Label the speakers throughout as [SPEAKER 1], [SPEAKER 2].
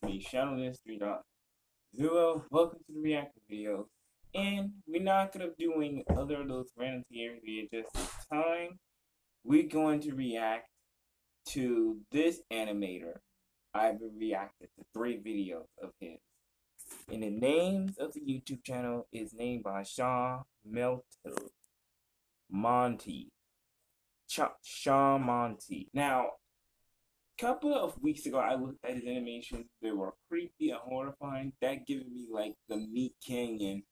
[SPEAKER 1] It's me, Shadow3.0. Welcome to the reaction video. And we're not gonna be doing other of those random theories. We just this time. We're going to react to this animator. I've reacted to three videos of his. And the names of the YouTube channel is named by Shaw Melto Monty. Ch Shaw Monty. Now, couple of weeks ago, I looked at his animations. They were creepy and horrifying. That giving me like the Meat Canyon,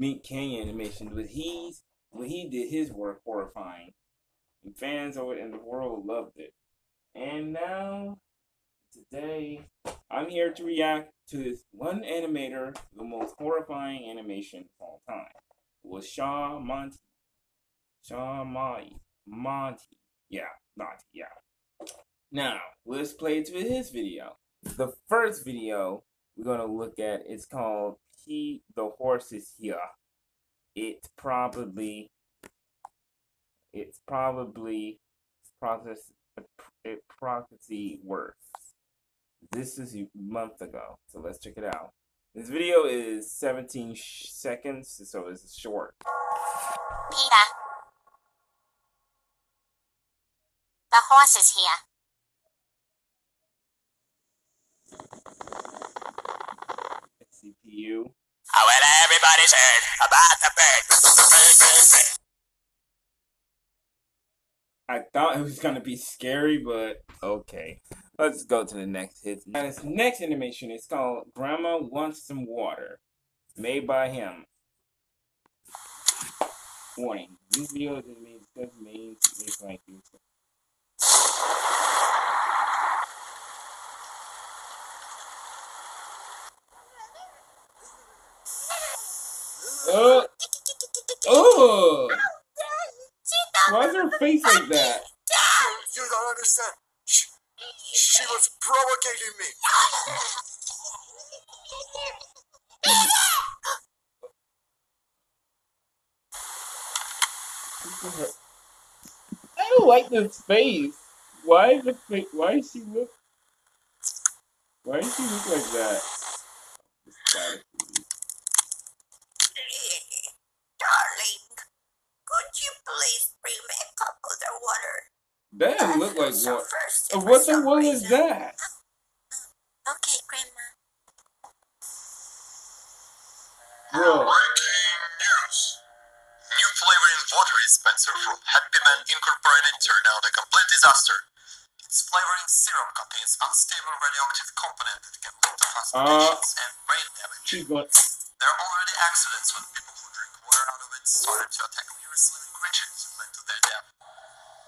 [SPEAKER 1] MeatCanyon animations. But he's when he did his work horrifying, and fans over in the world loved it. And now, today, I'm here to react to this one animator, the most horrifying animation of all time. It was Shaw Monty. Shaw Monty. Monty. Yeah, Monty. Yeah. Now, let's play to his video. The first video we're going to look at is called He the Horse is Here. It's probably it's probably process it prophecy works. This is a month ago, so let's check it out. This video is 17 seconds, so it's short.
[SPEAKER 2] Peter, the horse is here.
[SPEAKER 1] CPU.
[SPEAKER 3] I want everybody's heard about the bird.
[SPEAKER 1] I thought it was gonna be scary, but okay. Let's go to the next hit. Now, this next animation is called Grandma Wants Some Water, made by him. Warning: This video is made just made like you. Oh. Oh. Why is her face like that?
[SPEAKER 3] You don't understand. She, she was provocating me.
[SPEAKER 1] I don't like this face. Why is the face? Why is she look? Why does she look like that? That doesn't look like
[SPEAKER 2] so
[SPEAKER 1] what.
[SPEAKER 2] First,
[SPEAKER 1] what the hell is that?
[SPEAKER 2] Okay, Grandma.
[SPEAKER 1] Bro.
[SPEAKER 3] Breaking news. New flavor in water dispenser from Happy Man Incorporated turned out a complete disaster. Its flavoring serum contains unstable radioactive component that can lead to hallucinations uh, and brain damage. There are already accidents when people who drink water out of it started to attack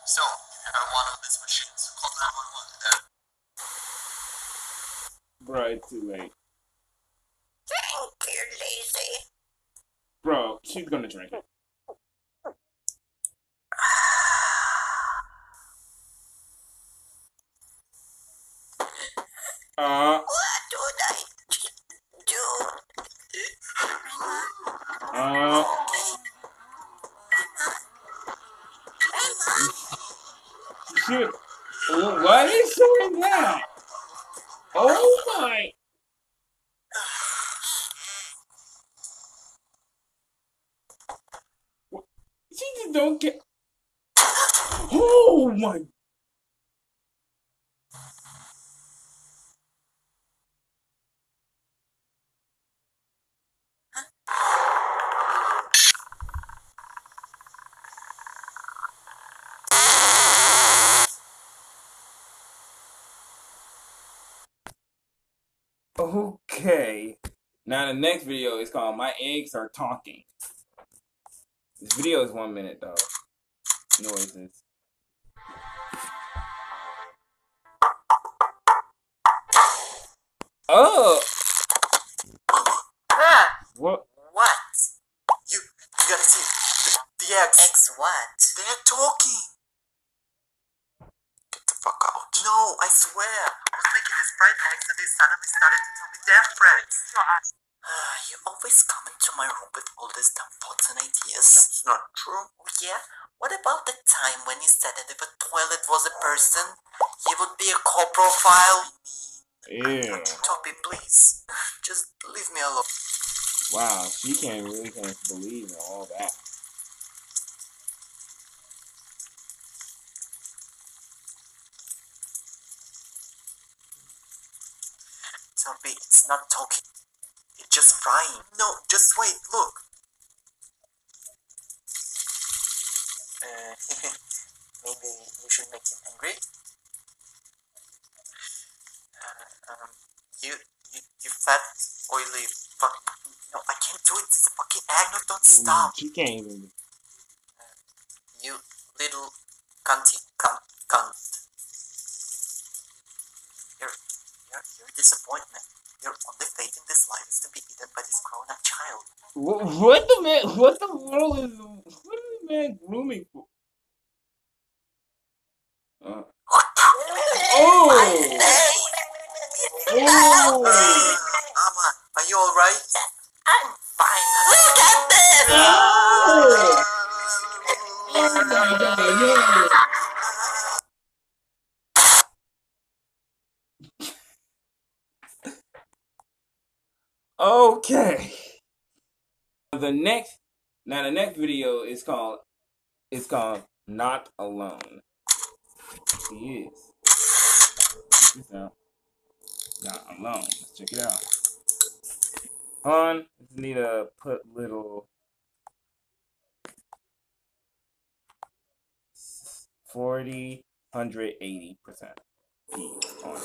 [SPEAKER 3] So, you have one of these machines. Call 911.
[SPEAKER 1] Bro, it's too late.
[SPEAKER 2] Thank you, lazy.
[SPEAKER 1] Bro, she's gonna drink it. Uh.
[SPEAKER 2] What would I do?
[SPEAKER 1] Uh. Shit. Why are they that? Oh my. She just don't get. Oh my Okay. Now the next video is called My Eggs Are Talking. This video is one minute though. Noises. Oh!
[SPEAKER 2] Ah!
[SPEAKER 1] What?
[SPEAKER 2] What?
[SPEAKER 3] You, you gotta see the, the eggs.
[SPEAKER 2] Eggs what?
[SPEAKER 3] They're talking. Get the fuck out. No, I swear. I was making these eggs and they suddenly started to tell me their friends.
[SPEAKER 2] Uh, you always come into my room with all these dumb thoughts and ideas.
[SPEAKER 3] It's not true.
[SPEAKER 2] Oh, yeah? What about the time when you said that if a toilet was a person, It would be a coprophile.
[SPEAKER 1] Ew.
[SPEAKER 2] Toby, please, just leave me alone.
[SPEAKER 1] Wow, she can't really can't believe in all that.
[SPEAKER 2] Toby, it's not talking. It's just frying. No, just wait, look. Uh, maybe we should make him angry. Uh, um, you, you, you fat, oily fuck. No, I can't do it. It's a fucking act. No, don't stop.
[SPEAKER 1] She can't even.
[SPEAKER 2] You little cunty cunt cunt. Disappointment. Your only fate in this life is to be eaten by this grown-up child.
[SPEAKER 1] What, what the man? What the world is? What is the man grooming for? Uh, oh! Oh!
[SPEAKER 2] Mama, are you alright? I'm fine. Look at this!
[SPEAKER 1] Now the next video is called it's called Not Alone. He is. Check this out. Not alone. Let's check it out. On. Just need to put little forty, hundred, eighty percent on it.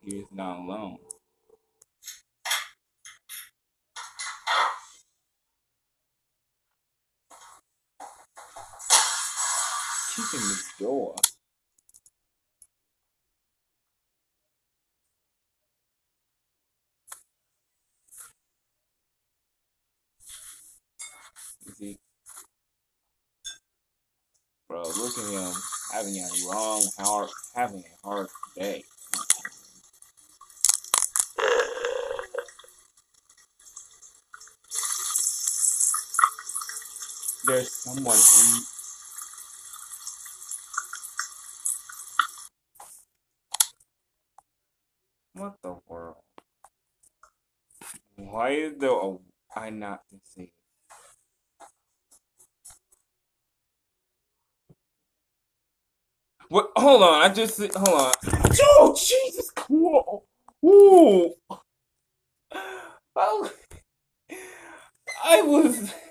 [SPEAKER 1] Here's not alone. Kicking this door. Bro, look at him having a long, hard, having a hard day. There's someone in. What the world? Why there a I not see? What? Hold on. I just hold on. Oh Jesus! Whoa! Ooh! Oh! I was.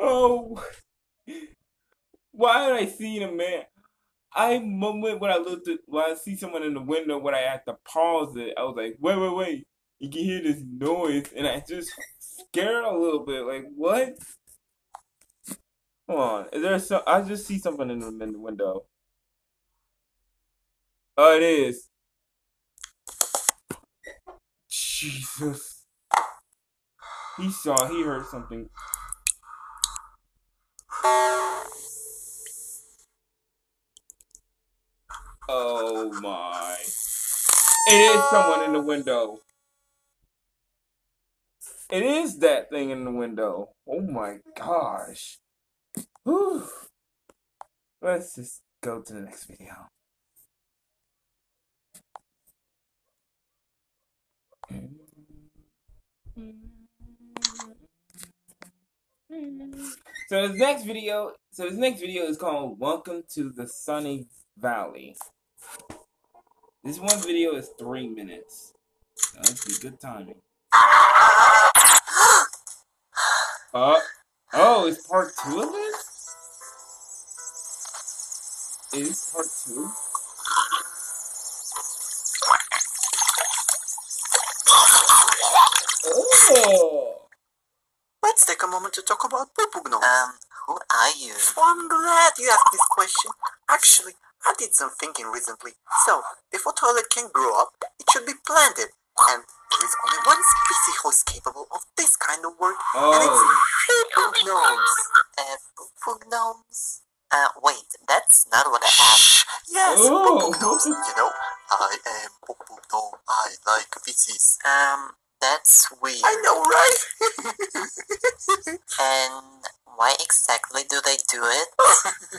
[SPEAKER 1] Oh! Why did I see a man? I moment when I looked at when I see someone in the window when I had to pause it, I was like, wait, wait, wait. You can hear this noise and I just scared a little bit. Like what? Hold on. Is there some I just see something in the, in the window. Oh it is. Jesus. He saw he heard something. Oh my. It is someone in the window. It is that thing in the window. Oh my gosh. Whew. Let's just go to the next video. So this next video, so this next video is called "Welcome to the Sunny Valley." This one video is three minutes. Let's be good timing. Uh, oh, it's part two of this? Is part two? Oh!
[SPEAKER 2] Let's take a moment to talk about Gnome. Um, who are you? Oh, I'm glad you asked this question. Actually, I did some thinking recently. So, before toilet can grow up, it should be planted. And there is only one species who is capable of this kind of work, and it's
[SPEAKER 1] Oh.
[SPEAKER 2] Poopoo Gnomes. Uh, Poopoo Gnomes? Uh, wait, that's not what I asked. Yes,
[SPEAKER 1] Oh.
[SPEAKER 2] Poopoo Gnomes. You know, I am Gnome. I like feces. Um, that's weird. I know, right? and why exactly do they do it?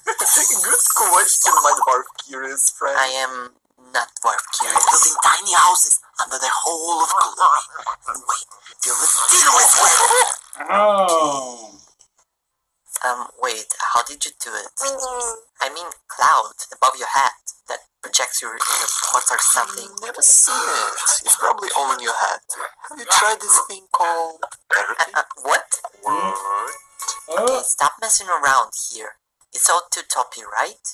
[SPEAKER 3] Good question, my dwarf curious friend. I
[SPEAKER 2] am not dwarf curious. Building tiny houses under the whole of glory. Wait, you're ridiculous.
[SPEAKER 1] Oh.
[SPEAKER 2] Um, wait, how did you do it? Mm-hmm. I mean, cloud above your head projects your inner thoughts or something.
[SPEAKER 3] Never seen it. It's probably all in your head. Have you tried this thing called therapy?
[SPEAKER 2] Uh, what?
[SPEAKER 3] What?
[SPEAKER 1] Oh.
[SPEAKER 2] Stop messing around here. It's all too toppy, right?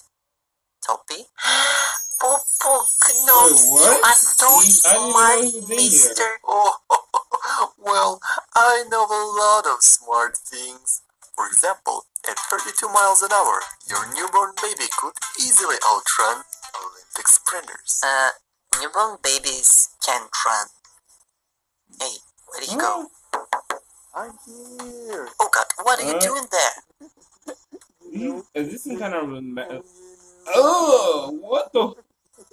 [SPEAKER 2] Toppy? Popo no,
[SPEAKER 1] Wait, what?
[SPEAKER 2] you are so
[SPEAKER 1] He- I didn't know
[SPEAKER 2] smart,
[SPEAKER 1] he was
[SPEAKER 2] mister.
[SPEAKER 3] Oh, well, I know a lot of smart things. For example, at 32 miles an hour, your newborn baby could easily outrun Olympic sprinters.
[SPEAKER 2] Uh, newborn babies can't run. Hey, where did you go?
[SPEAKER 3] I'm here.
[SPEAKER 2] Oh god, what are you
[SPEAKER 1] Uh,
[SPEAKER 2] doing there?
[SPEAKER 1] Is this some kind of a ma- Oh, what the?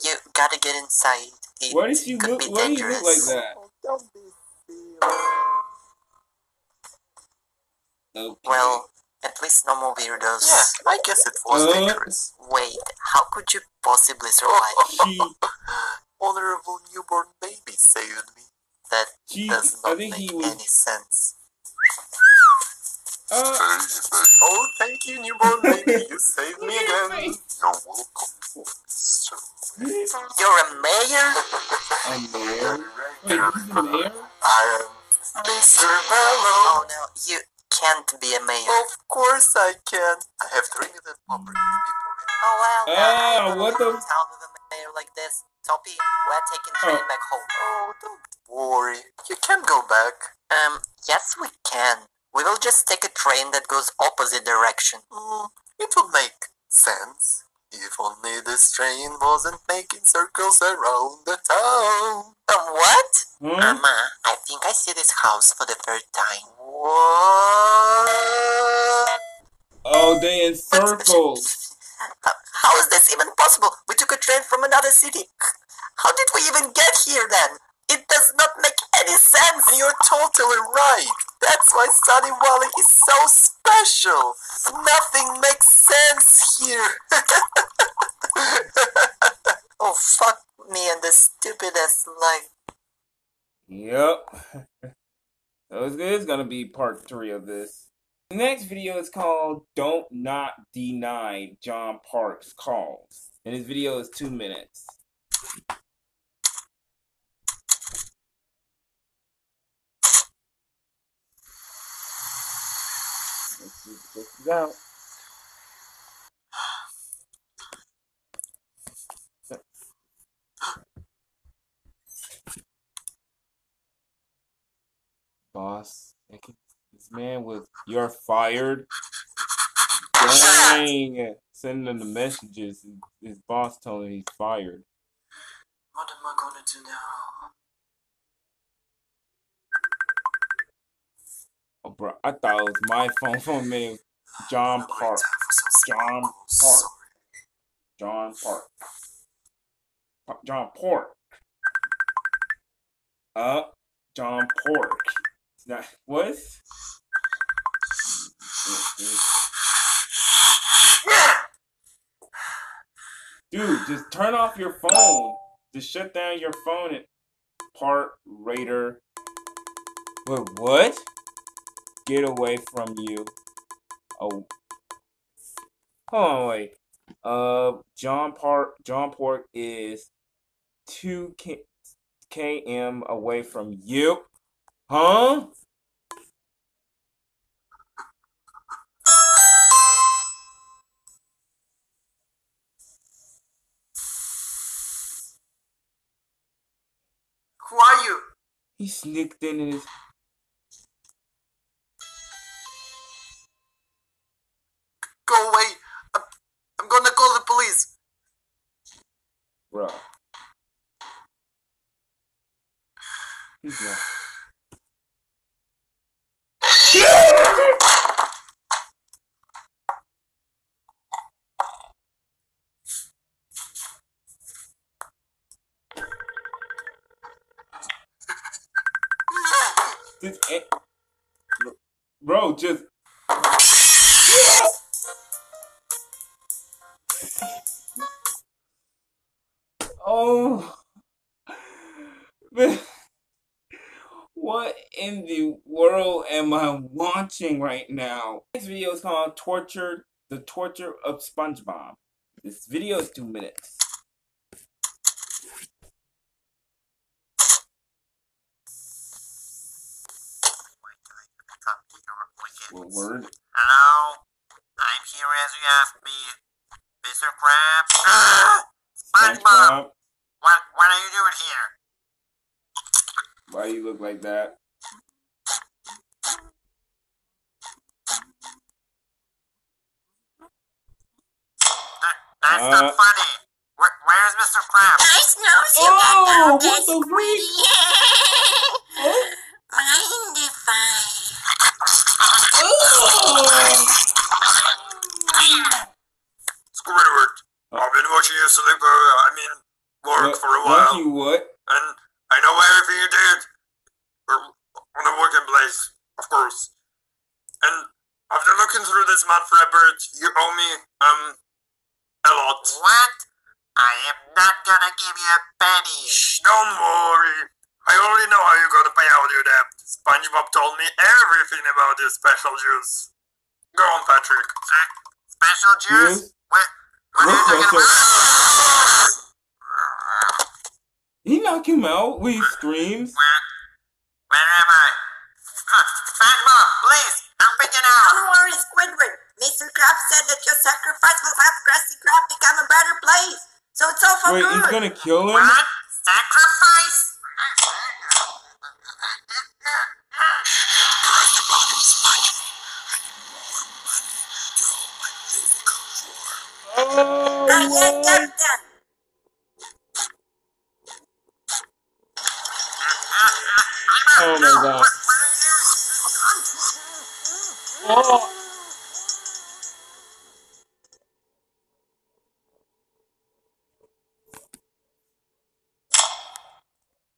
[SPEAKER 2] You gotta get inside. It
[SPEAKER 1] Why does she
[SPEAKER 2] could
[SPEAKER 1] look? Why do you look like that?
[SPEAKER 3] Oh, don't be silly.
[SPEAKER 1] Okay.
[SPEAKER 2] Well, at least no more weirdos.
[SPEAKER 3] Yeah, I guess it was
[SPEAKER 1] Uh.
[SPEAKER 3] dangerous.
[SPEAKER 2] Wait, how could you possibly survive?
[SPEAKER 1] she,
[SPEAKER 3] Honorable newborn baby saved me.
[SPEAKER 2] That
[SPEAKER 1] she.
[SPEAKER 2] does not make
[SPEAKER 1] he was.
[SPEAKER 2] any sense.
[SPEAKER 1] Uh,
[SPEAKER 3] Oh, thank you, newborn baby. You saved me again.
[SPEAKER 1] his
[SPEAKER 3] You're welcome. So,
[SPEAKER 2] You're a mayor?
[SPEAKER 1] a mayor. Wait, he's a mayor.
[SPEAKER 3] I am Mr. Mellow.
[SPEAKER 2] Oh no, you can't be a mayor.
[SPEAKER 3] Of course I can. I have three million properties.
[SPEAKER 2] Oh well,
[SPEAKER 1] Ah,
[SPEAKER 2] now I
[SPEAKER 1] what the-
[SPEAKER 2] a town with a mayor like this. Toppy, we're taking train
[SPEAKER 1] Oh.
[SPEAKER 2] back home.
[SPEAKER 3] Oh, don't worry. You can go back.
[SPEAKER 2] Um, yes we can. We will just take a train that goes opposite direction.
[SPEAKER 3] Mm, it would make sense. If only this train wasn't making circles around the town.
[SPEAKER 2] Um, what?
[SPEAKER 1] Huh?
[SPEAKER 2] Mama, I think I see this house for the third time.
[SPEAKER 3] What?
[SPEAKER 1] Oh, they in circles.
[SPEAKER 2] How- How is this even possible? We took a train from another city. How did we even get here then? It does not make any sense.
[SPEAKER 3] And you're totally right. That's why Sunny Valley is so special. Nothing makes sense here.
[SPEAKER 2] Oh, fuck me and this stupidest life.
[SPEAKER 1] Yep. So it's, it's gonna be part three of this. The next video is called "Don't Not Deny John Park's Calls," and this video is two minutes. Let's just this out. Boss, this man was you're fired. Dang, sending the messages. His boss telling him he's fired.
[SPEAKER 2] What am I gonna do now?
[SPEAKER 1] Oh, bro, I thought it was my phone. Phone name John Park. John Park. John Park. John Pork. Uh, John Pork. Not what? Dude, just turn off your phone. Just shut down your phone and part raider. Wait, what? Get away from you. Oh. Hold on, wait. Uh, John Park, John Pork is two k- km away from you. Huh?
[SPEAKER 2] Who are you?
[SPEAKER 1] He sneaked in his.
[SPEAKER 3] Go away. I'm, I'm gonna call the police.
[SPEAKER 1] Bro. He's not. This, bro, just. Oh. what in the world am I watching right now? This video is called Torture, The Torture of SpongeBob. This video is two minutes. What word?
[SPEAKER 4] Hello? I'm here as you asked me. Mr. Krabs? Ah! SpongeBob! What, what are you doing here?
[SPEAKER 1] Why do you look like that?
[SPEAKER 4] That, that's
[SPEAKER 1] Uh.
[SPEAKER 4] not funny. Where, where's Mr. Krabs?
[SPEAKER 5] Nice nose you
[SPEAKER 1] Oh,
[SPEAKER 5] got down
[SPEAKER 1] what
[SPEAKER 5] there,
[SPEAKER 1] the
[SPEAKER 5] sweetie. Mind if I...
[SPEAKER 6] Squidward,
[SPEAKER 1] Uh.
[SPEAKER 6] I've been watching you sleep, uh, I mean, work
[SPEAKER 1] What-
[SPEAKER 6] for a
[SPEAKER 1] what
[SPEAKER 6] while,
[SPEAKER 1] you what?
[SPEAKER 6] and I know everything you did. For- On the working place, of course. And after looking through this month report, you owe me, um, a lot.
[SPEAKER 4] What? I am not gonna give you a penny.
[SPEAKER 6] Shh, don't worry. I already know how you're gonna pay out your debt. SpongeBob told me everything about your special juice. Go on, Patrick.
[SPEAKER 4] Special juice?
[SPEAKER 1] Yes?
[SPEAKER 4] What, what are you
[SPEAKER 1] What
[SPEAKER 4] talking about?
[SPEAKER 1] He knocked him out with his screams.
[SPEAKER 4] Where, where am I? Huh, SpongeBob, please, help me get out.
[SPEAKER 5] Don't worry, Squidward. Mr. Krabs your sacrifice will help Krusty Krab become a better place. So it's all for
[SPEAKER 1] Wait,
[SPEAKER 5] good.
[SPEAKER 1] he's gonna kill him?
[SPEAKER 4] What? Sacrifice?
[SPEAKER 1] Oh, what?
[SPEAKER 5] Captain.
[SPEAKER 1] Oh my god. Oh.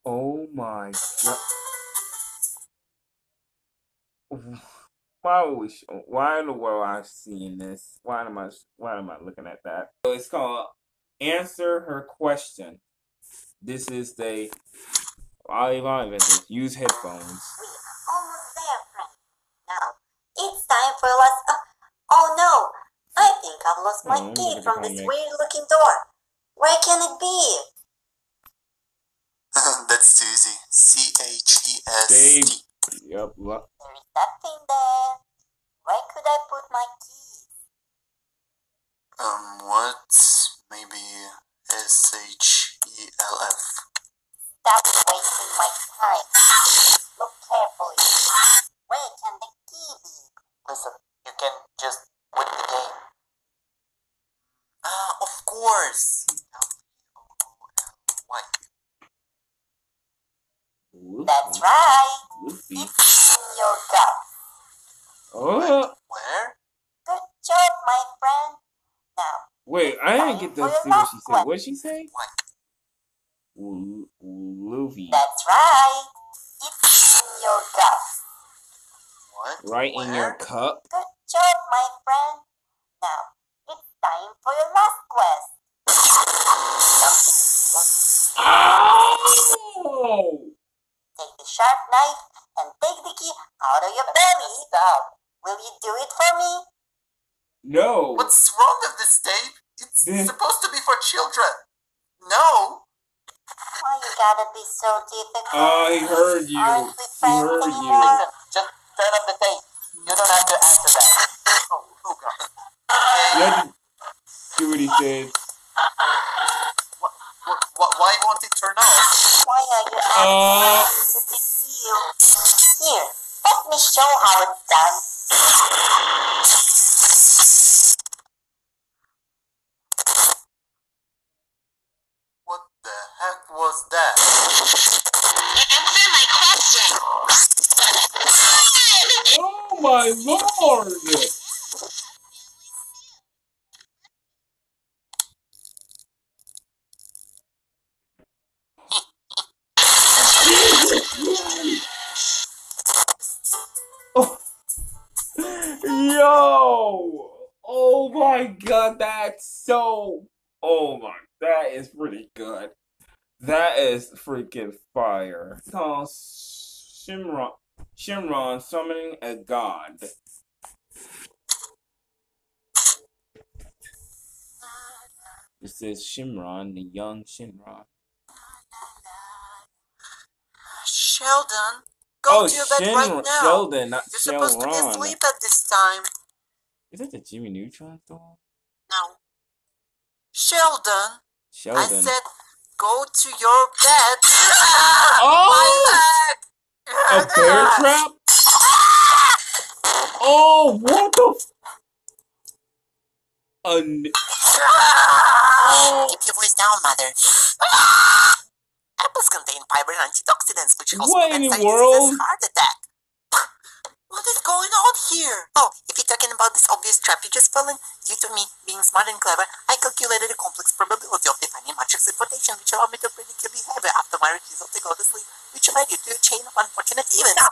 [SPEAKER 1] Oh my god. Why are we? Why in the world am I seeing this? Why am I? Why am I looking at that? So it's called answer her question. This is the I've invented. Use headphones.
[SPEAKER 5] Almost there, friend. Now, it's time for us. Uh, oh no! I think I've lost my
[SPEAKER 1] Oh,
[SPEAKER 5] key from this weird-looking door. Where can it be?
[SPEAKER 4] That's too easy. C H E S. T.
[SPEAKER 1] Yep.
[SPEAKER 5] There is nothing there. Where could I put my key?
[SPEAKER 4] Um, what? Maybe S H E L F.
[SPEAKER 5] Stop wasting my time. Look carefully. Where can the key be?
[SPEAKER 4] Listen, you can just win the game. Ah, of course. Why?
[SPEAKER 5] That's right. It's in your gut.
[SPEAKER 1] Oh,
[SPEAKER 4] Where?
[SPEAKER 5] Good job, my friend. Now,
[SPEAKER 1] wait, I didn't get to see what she said. What she say? Luffy.
[SPEAKER 5] that's right. It's in your gut.
[SPEAKER 4] What?
[SPEAKER 1] Right in
[SPEAKER 4] Where?
[SPEAKER 1] your cup?
[SPEAKER 5] Good job, my friend. Now, it's time for your last quest.
[SPEAKER 1] Oh!
[SPEAKER 5] Take the sharp knife and take the key out of your belly. Stop. Will you do it for me?
[SPEAKER 1] No.
[SPEAKER 4] What's wrong with this, Dave? It's
[SPEAKER 1] This-
[SPEAKER 4] supposed to be for children. No.
[SPEAKER 5] Why you gotta be so difficult?
[SPEAKER 1] Oh, he heard you.
[SPEAKER 5] Aren't we
[SPEAKER 1] He
[SPEAKER 5] friends
[SPEAKER 1] heard
[SPEAKER 5] anymore?
[SPEAKER 1] you.
[SPEAKER 4] just turn off the tape. You don't have to answer that. Oh, oh God.
[SPEAKER 1] You have do what he says.
[SPEAKER 4] What, what, why won't it turn off?
[SPEAKER 5] Why are you
[SPEAKER 1] Uh.
[SPEAKER 5] Acting like it's a big deal? Here, let me show how it's done.
[SPEAKER 4] What the heck was that?
[SPEAKER 5] Answer my question.
[SPEAKER 1] Oh my lord! God, that's so. Oh my, that is pretty good. That is freaking fire. It's called Shimron. Summoning a god. This is Shimron, the young Shinron.
[SPEAKER 2] Sheldon, go
[SPEAKER 1] oh,
[SPEAKER 2] to your bed
[SPEAKER 1] Shin-
[SPEAKER 2] right now.
[SPEAKER 1] Sheldon, not
[SPEAKER 2] You're supposed to be asleep at this time.
[SPEAKER 1] Is that the Jimmy Neutron store?
[SPEAKER 2] No. Sheldon,
[SPEAKER 1] Sheldon.
[SPEAKER 2] I said go to your bed.
[SPEAKER 1] Oh!
[SPEAKER 2] My
[SPEAKER 1] A bear trap? Oh, what the? F- a n- oh.
[SPEAKER 2] Keep your voice down, mother. Apples contain fiber and antioxidants, which also
[SPEAKER 1] What in
[SPEAKER 2] prevent
[SPEAKER 1] the
[SPEAKER 2] scientists'
[SPEAKER 1] world?
[SPEAKER 2] heart attack. What is going on here? Oh, if you're talking about this obvious trap you just fell in, due to me being smart and clever, I calculated a complex probability of defining matrix reputation, which allowed me to predict your behavior after my refusal to go to sleep, which led you to a chain of unfortunate events.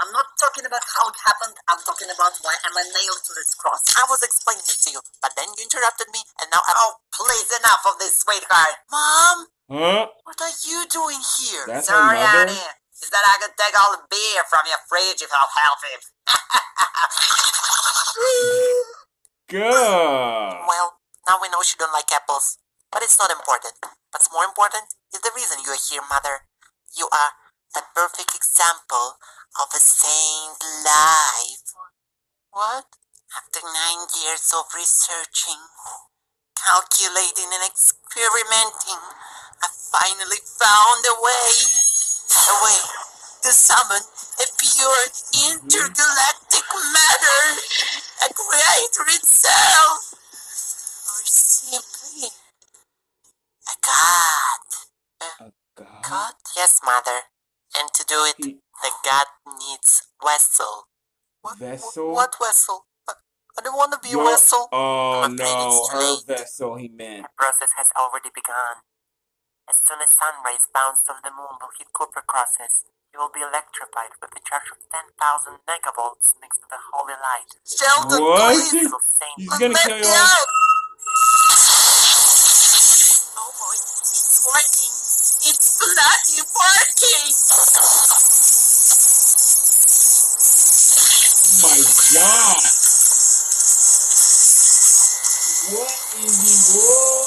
[SPEAKER 4] I'm not talking about how it happened. I'm talking about why am I nailed to this cross.
[SPEAKER 2] I was explaining it to you, but then you interrupted me, and now I.
[SPEAKER 4] Oh, please, enough of this, sweetheart.
[SPEAKER 2] Mom,
[SPEAKER 1] huh?
[SPEAKER 2] what are you doing here?
[SPEAKER 1] That's
[SPEAKER 4] Sorry,
[SPEAKER 1] mother.
[SPEAKER 4] Honey. Is that I can take all the beer from your fridge if I'll help him.
[SPEAKER 1] Good.
[SPEAKER 2] Well, now we know she don't like apples. But it's not important. What's more important is the reason you're here, Mother. You are the perfect example of a sane life. What? After nine years of researching, calculating and experimenting, I finally found a way. A way to summon a pure intergalactic matter, a creator itself, or simply a god.
[SPEAKER 1] God.
[SPEAKER 2] God? Yes, mother. And to do it,
[SPEAKER 1] He-
[SPEAKER 2] the god needs vessel. What,
[SPEAKER 1] Vessel?
[SPEAKER 2] What vessel? I, don't want to be
[SPEAKER 1] Your-
[SPEAKER 2] a vessel.
[SPEAKER 1] Oh no, her vessel. He meant.
[SPEAKER 2] The process has already begun. As soon as sun rays bounce off the moon will hit Cooper crosses, you will be electrified with a charge of 10,000 megavolts next to the holy light. Sheldon,
[SPEAKER 1] What?
[SPEAKER 2] please!
[SPEAKER 1] He's gonna kill you all.
[SPEAKER 2] Oh boy, it's working! It's bloody working!
[SPEAKER 1] My God. What in the world?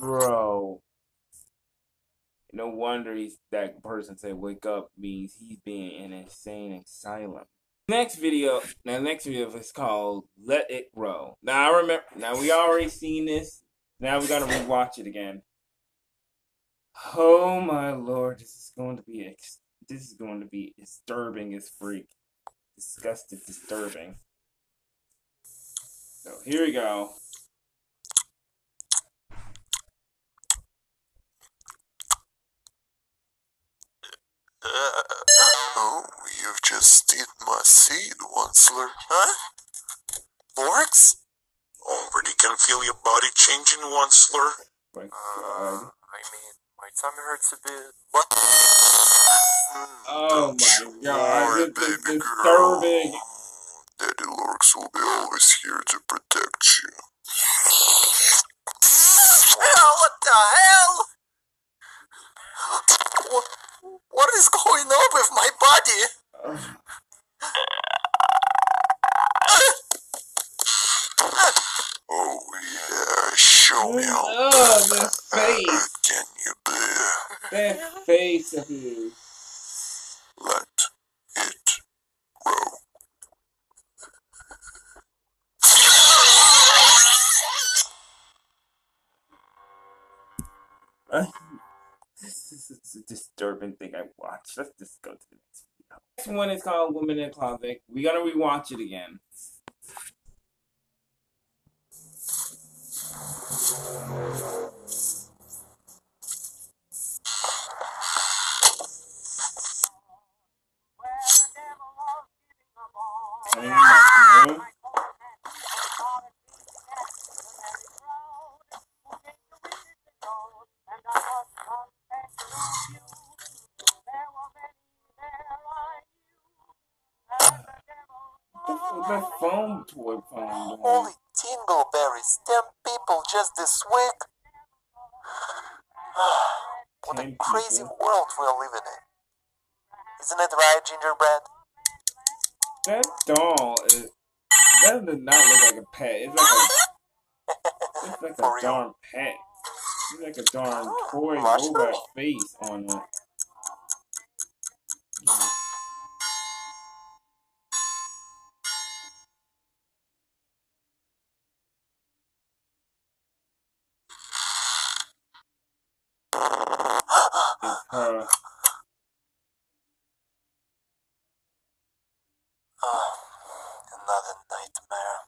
[SPEAKER 1] Bro. No wonder he's that person said wake up means he's being in an insane asylum. Next video, now next video is called Let It Grow. Now I remember now we already seen this. Now we gotta rewatch it again. Oh my lord, this is going to be ex- this is going to be disturbing as freak. disgusted, disturbing. So here we go.
[SPEAKER 2] oh, you've just eaten my seed, Onceler. Huh? Borks?
[SPEAKER 3] Already can feel your body changing, Onceler.
[SPEAKER 1] My
[SPEAKER 2] Uh,
[SPEAKER 1] God.
[SPEAKER 2] I mean, my tummy hurts a bit. What?
[SPEAKER 1] Oh my god,
[SPEAKER 2] worry,
[SPEAKER 1] this is
[SPEAKER 2] baby girl.
[SPEAKER 1] disturbing.
[SPEAKER 2] Daddy Lorax will be always here to protect you. what the hell? What, what is going on with my body? Oh yeah, show me how
[SPEAKER 1] Ugh, the face.
[SPEAKER 2] can you be?
[SPEAKER 1] That face of his.
[SPEAKER 3] Let it grow.
[SPEAKER 1] This is a disturbing thing I watched. Let's just go to the next. Next one is called Woman in Closet. We're gonna rewatch it again. Come
[SPEAKER 3] just this week. what a crazy world we're living in. Isn't it right, Gingerbread?
[SPEAKER 1] That doll is. That does not look like a pet. It's like a. It's like a darn pet. It's like a darn oh, toy
[SPEAKER 3] Mushroom?
[SPEAKER 1] robot face on it.
[SPEAKER 3] Another nightmare.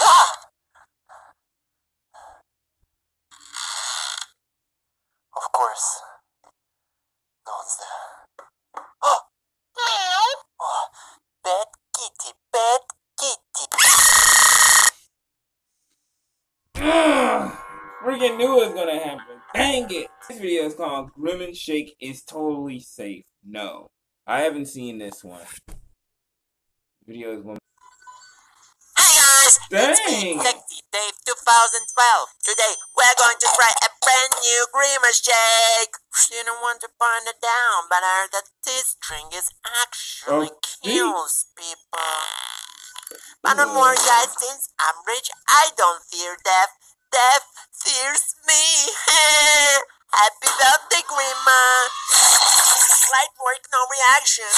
[SPEAKER 3] Ah! Of course. No one's there. Oh! Oh, bad kitty, bad kitty.
[SPEAKER 1] Ugh, freaking knew it was gonna happen. Dang it! This video is called Shake is totally safe. No, I haven't seen this one. Video is one.
[SPEAKER 2] Hey guys, it's me, Sexy Dave 2012. Today we're going to try a brand new Grimace shake. Didn't want to burn it down, but I heard that this drink is actually
[SPEAKER 1] Oh,
[SPEAKER 2] kills people. But don't worry guys, since I'm rich, I don't fear death. Death fears me. Happy birthday, Grima. Light work, no reaction.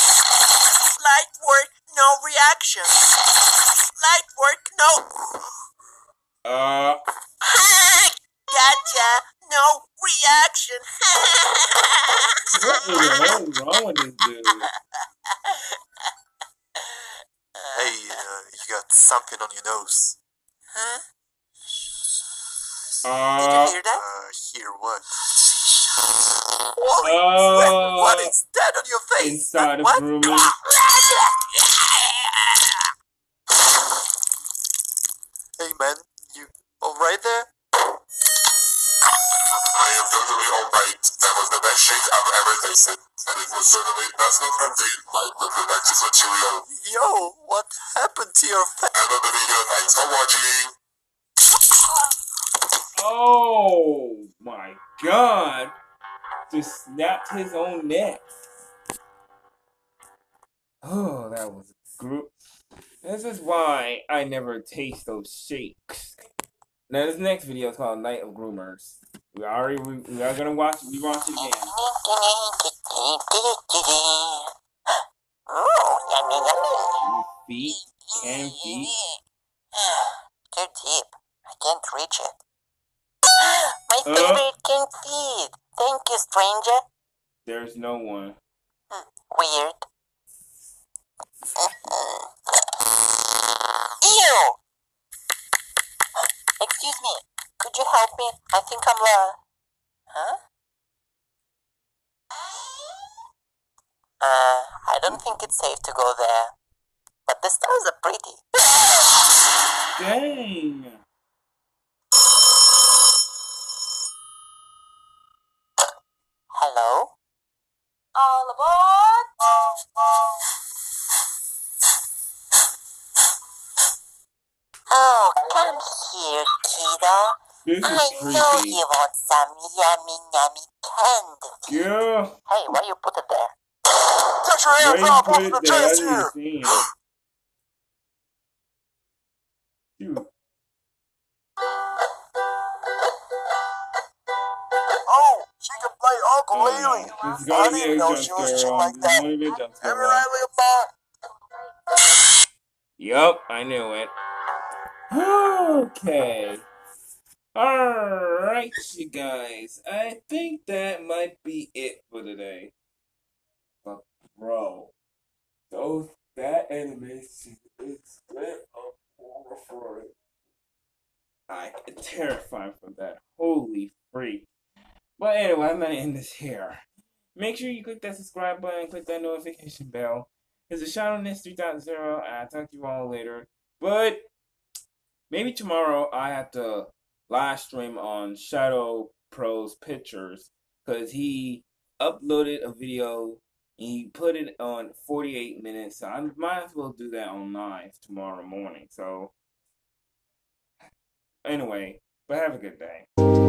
[SPEAKER 2] Light work, no reaction. Light work, no.
[SPEAKER 1] Uh,
[SPEAKER 2] gotcha, no reaction.
[SPEAKER 1] what the hell is wrong with this dude?
[SPEAKER 3] Hey, uh, you got something on your nose.
[SPEAKER 2] huh? Did
[SPEAKER 1] Uh,
[SPEAKER 2] you hear that?
[SPEAKER 3] Uh, hear what?
[SPEAKER 2] Holy
[SPEAKER 1] Oh.
[SPEAKER 2] what is that on your face?
[SPEAKER 1] inside of
[SPEAKER 2] what?
[SPEAKER 3] Hey man, you alright there?
[SPEAKER 7] I am totally alright. That was the best shake I've ever tasted. And it was certainly does not contain my reproductive material.
[SPEAKER 3] Yo, what happened to your face?
[SPEAKER 7] End of the video. Thanks for watching.
[SPEAKER 1] Oh my god! Just snapped his own neck. Oh, that was group. This is why I never taste those shakes. Now this next video is called Night of Groomers. We already we, we are gonna watch we watch it again.
[SPEAKER 2] Oh, yummy, yummy.
[SPEAKER 1] Feet and feet.
[SPEAKER 2] Too deep. I can't reach it. My
[SPEAKER 1] Uh.
[SPEAKER 2] favorite can feed. Thank you, stranger.
[SPEAKER 1] There's no one.
[SPEAKER 2] Weird. Ew! Excuse me. Could you help me? I think I'm uh Huh? Uh, I don't think it's safe to go there. But the stars are pretty.
[SPEAKER 1] Dang!
[SPEAKER 2] Hello? All aboard! Oh, come here, kiddo.
[SPEAKER 1] This is
[SPEAKER 2] I know you want some yummy, yummy candy.
[SPEAKER 1] Yeah.
[SPEAKER 2] Hey, why you put it there?
[SPEAKER 7] Get your
[SPEAKER 1] Where
[SPEAKER 7] hands
[SPEAKER 1] you
[SPEAKER 7] up
[SPEAKER 1] put
[SPEAKER 7] off
[SPEAKER 1] it
[SPEAKER 7] the
[SPEAKER 1] there?
[SPEAKER 7] Chest here!
[SPEAKER 1] Shoot.
[SPEAKER 7] Oh, she can play Uncle
[SPEAKER 1] Oh, no.
[SPEAKER 7] I didn't know she was shit like that.
[SPEAKER 1] gonna be a jump
[SPEAKER 7] Every
[SPEAKER 1] Ron.
[SPEAKER 7] Riley about.
[SPEAKER 1] Yup, I knew it. Okay. Alright, you guys. I think that might be it for today. But, bro, those, that animation is straight up horrifying. I get terrified from that. Holy freak. But anyway, I'm gonna end this here. Make sure you click that subscribe button, click that notification bell. It's a Shadowness 3.0, and I'll talk to you all later. But maybe tomorrow I have to live stream on Shadow Pro's pictures because he uploaded a video and he put it on 48 minutes. So I might as well do that on live tomorrow morning. So anyway, but have a good day.